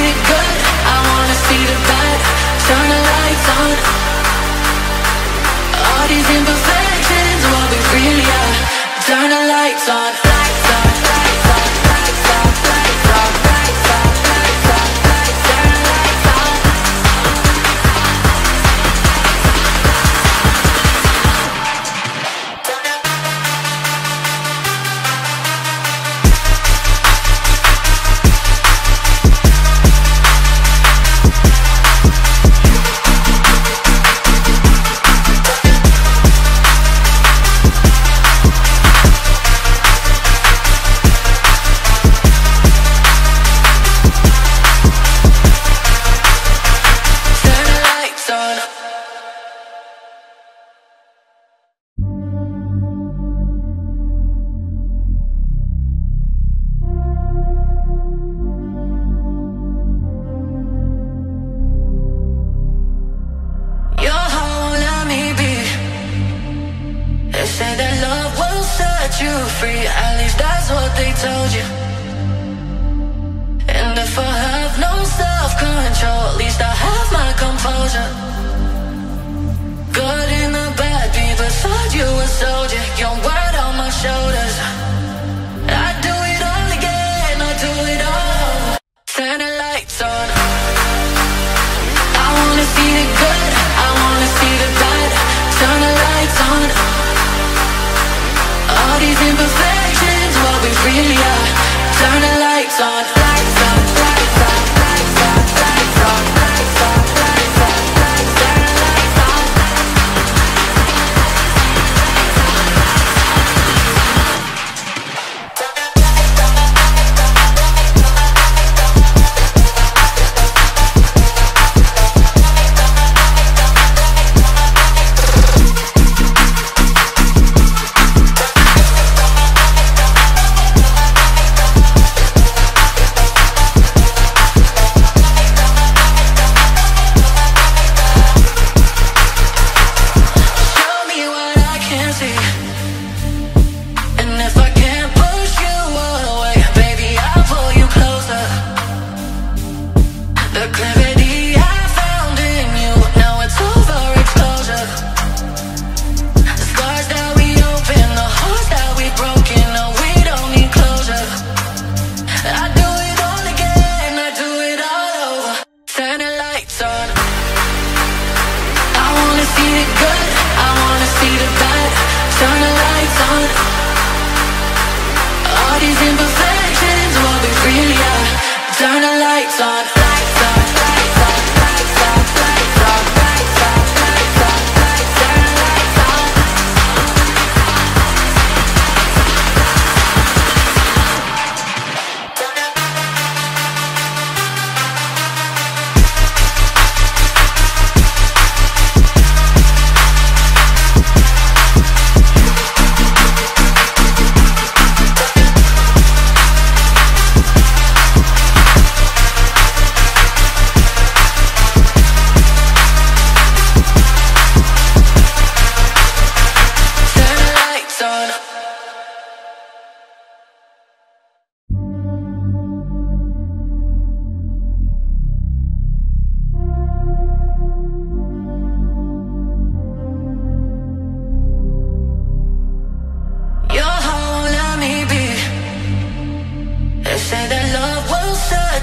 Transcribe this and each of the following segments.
good, I wanna see the bad. Turn the lights on. All these imperfections, what we really are. Turn the lights on.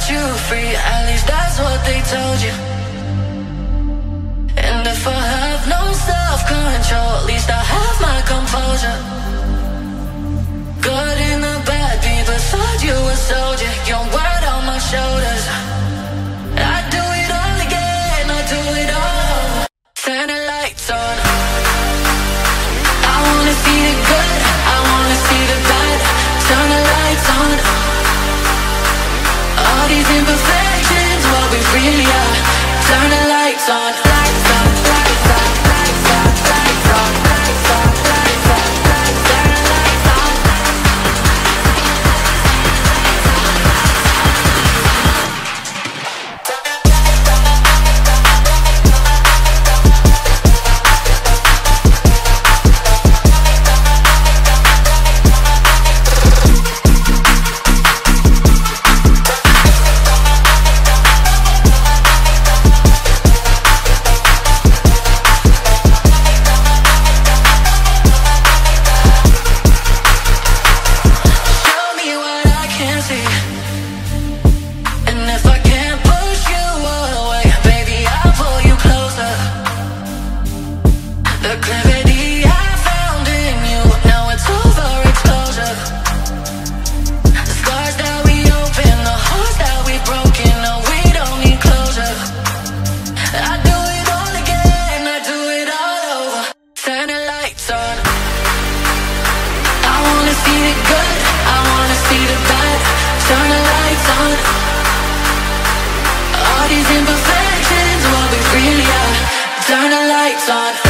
you free, at least that's what they told you. And if I have no self-control, at least I have my composure. sun.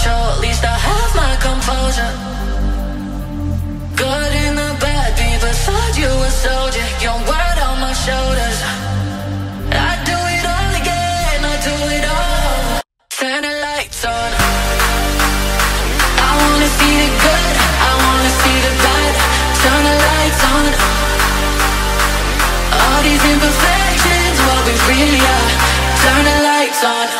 control. At least I have my composure. Good in the bad, be beside you a soldier. Your word on my shoulders. I'd do it all again, I'd do it all. Turn the lights on. I wanna see the good, I wanna see the bad. Turn the lights on. All these imperfections, what we really are. Turn the lights on.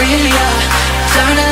Really are. Turn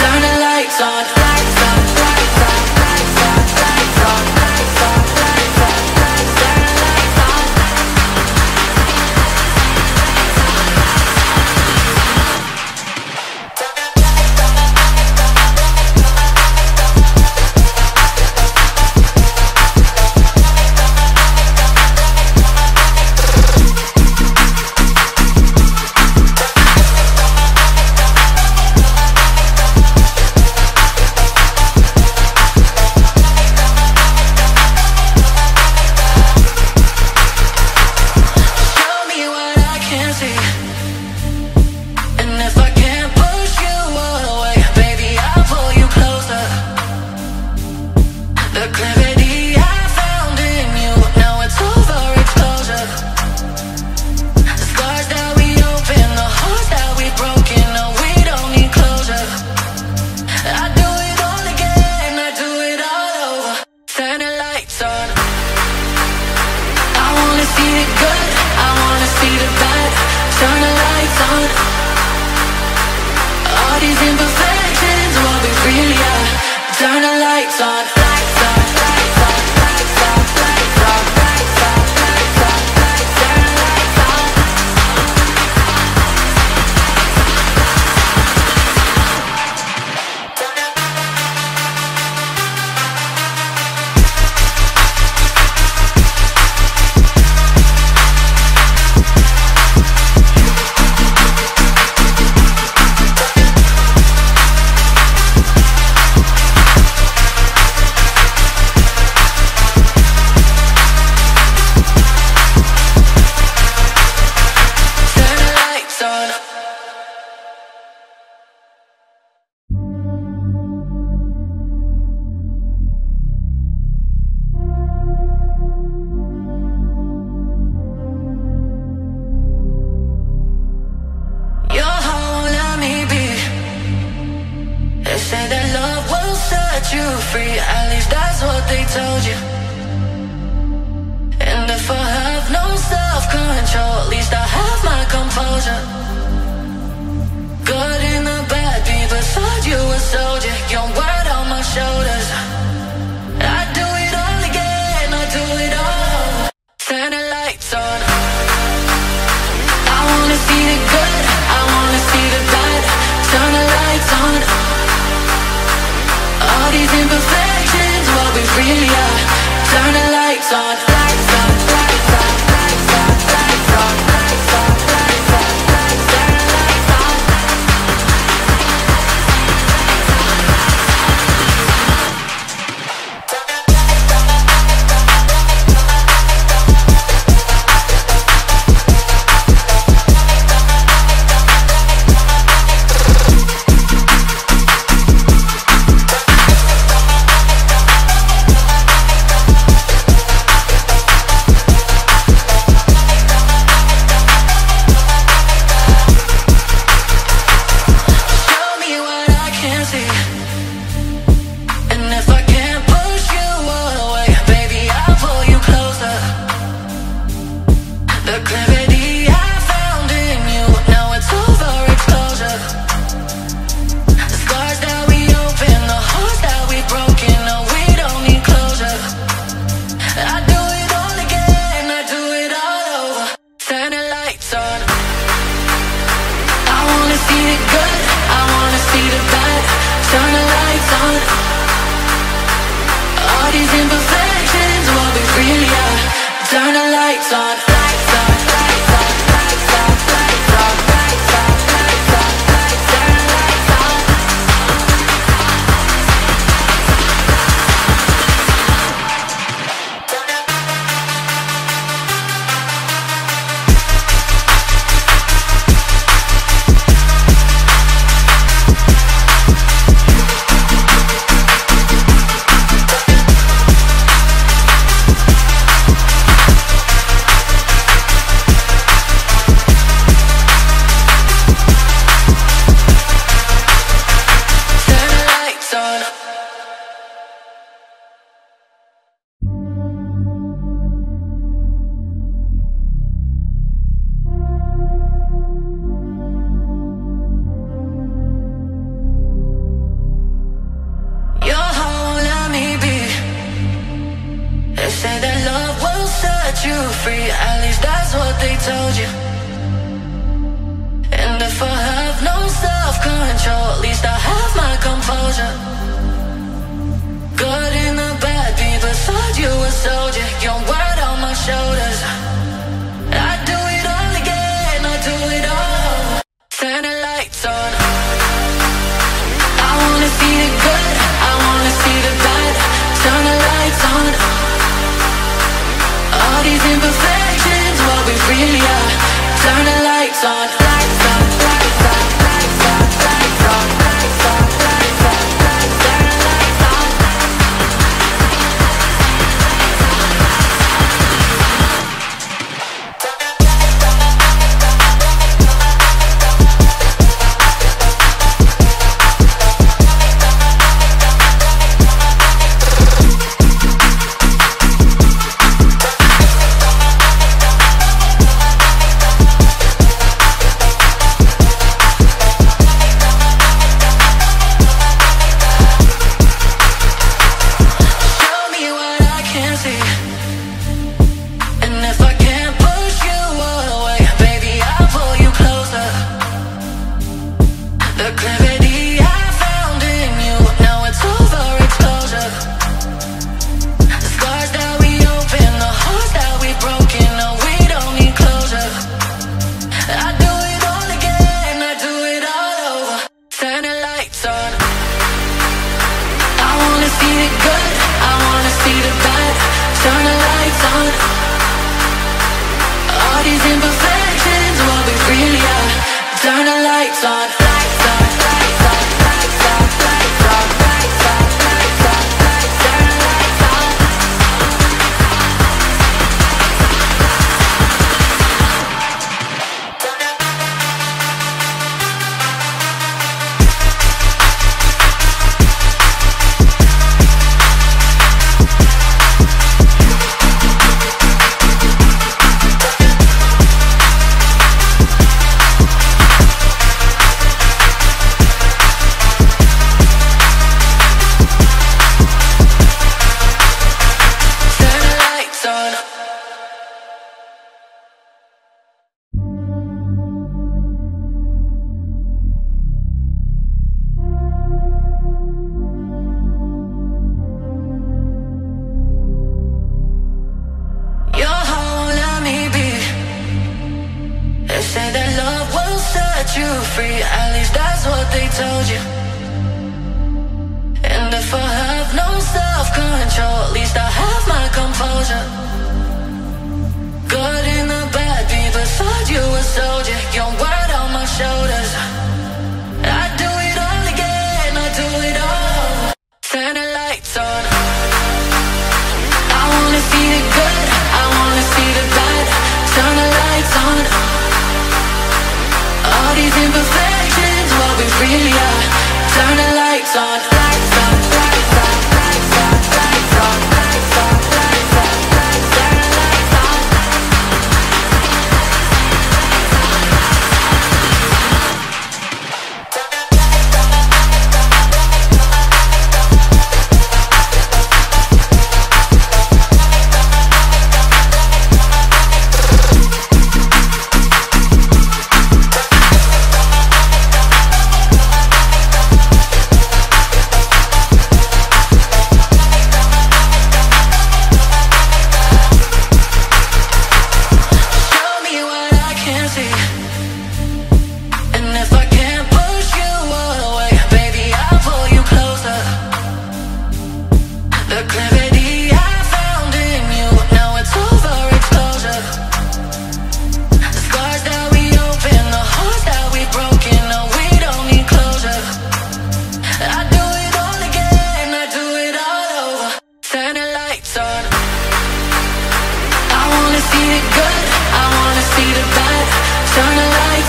Turn the lights on.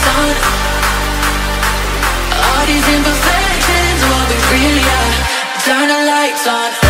sun All these imperfections, what we really are Turn the lights on.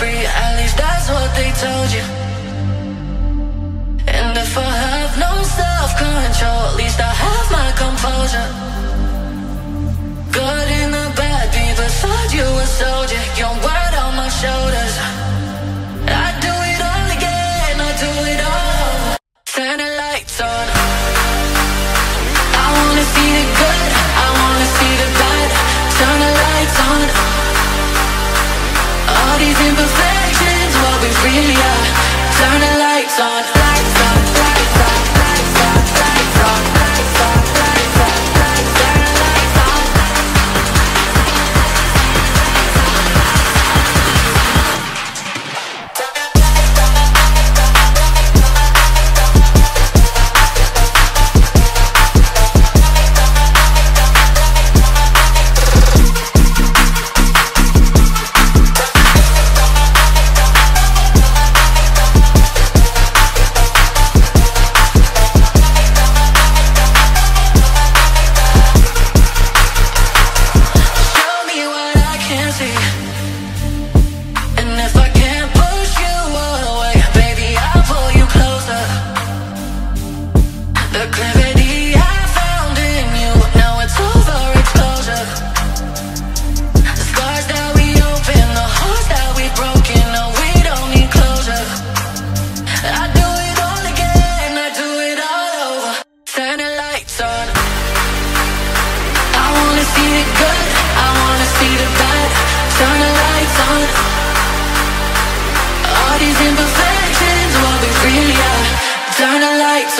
free, at least that's what they told you. And if I have no self-control, at least I have my composure. we are. Turn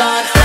sun.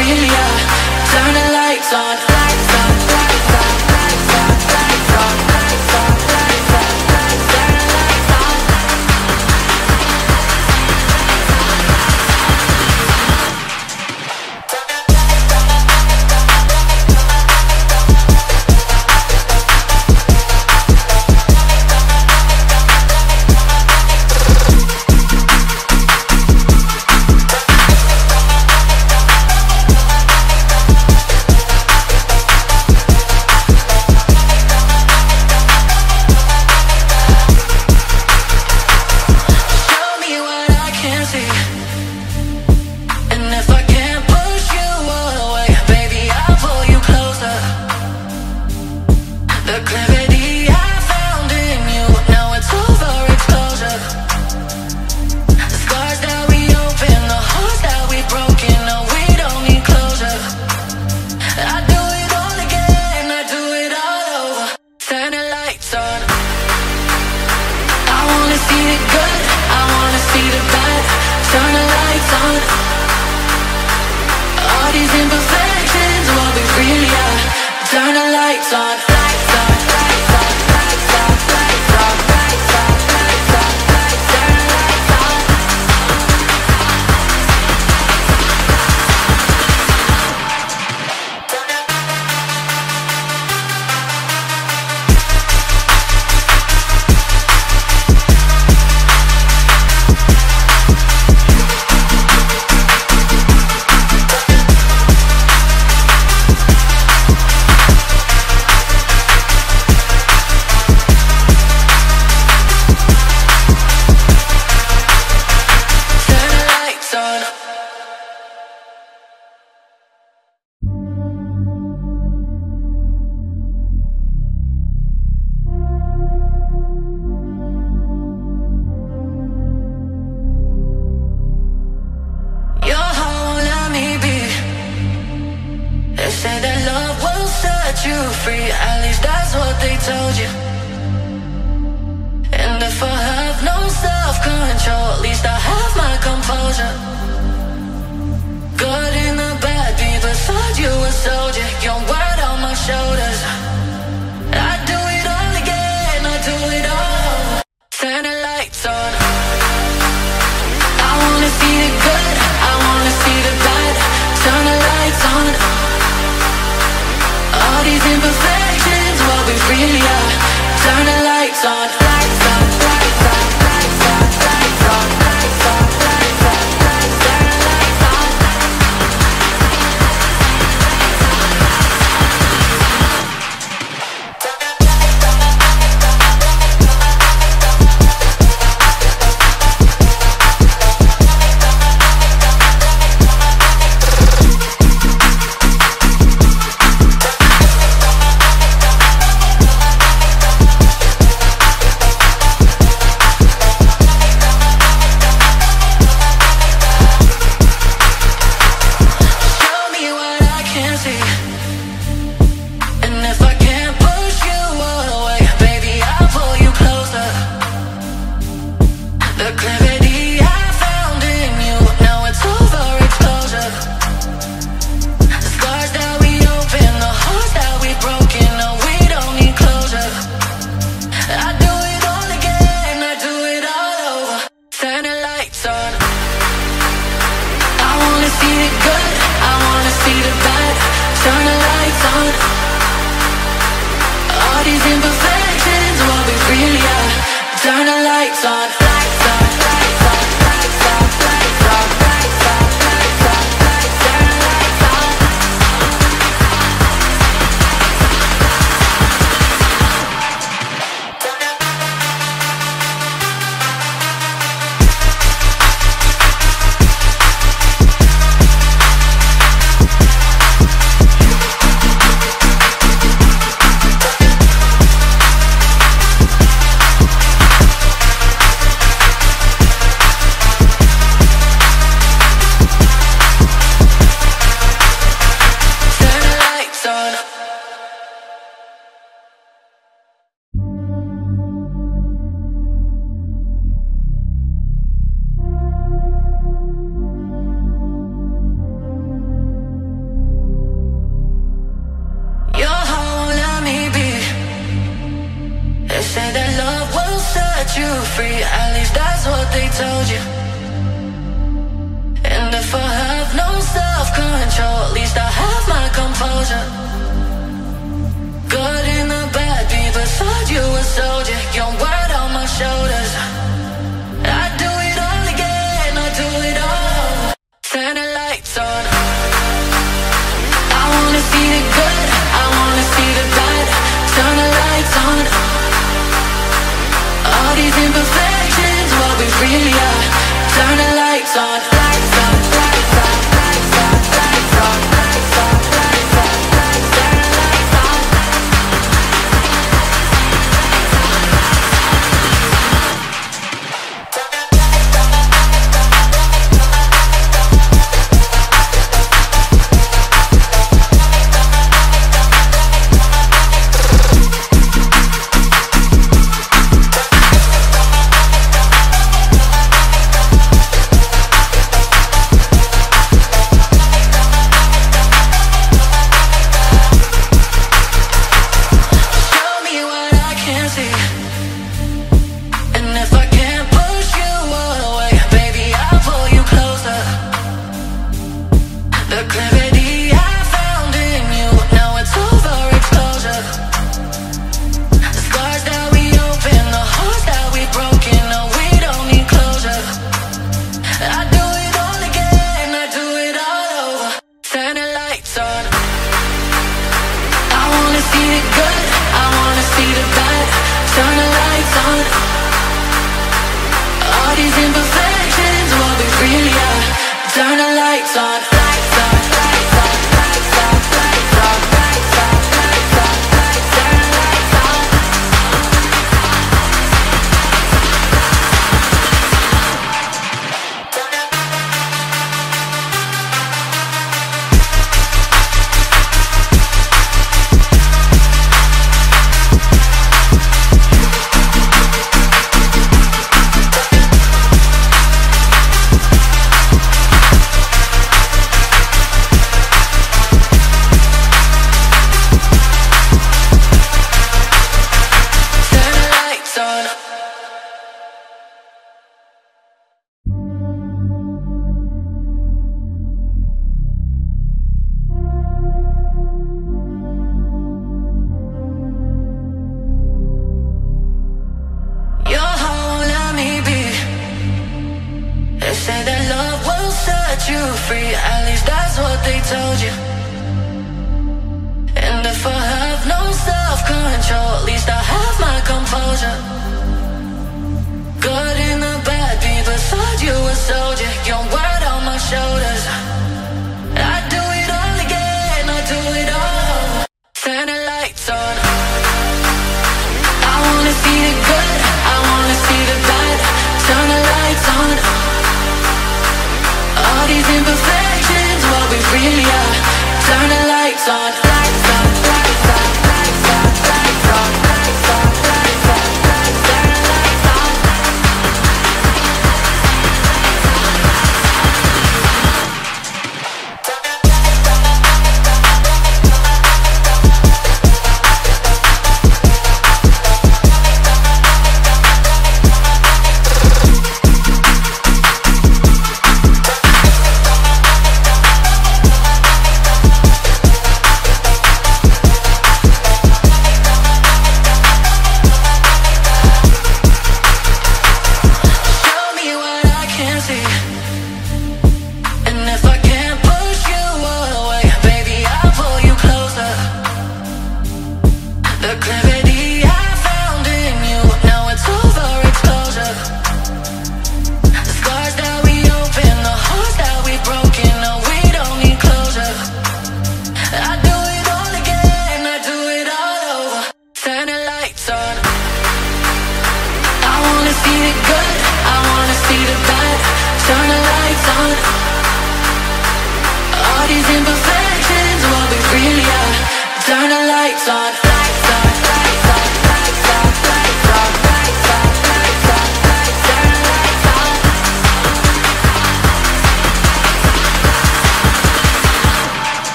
Really are. Turn the. Lights on,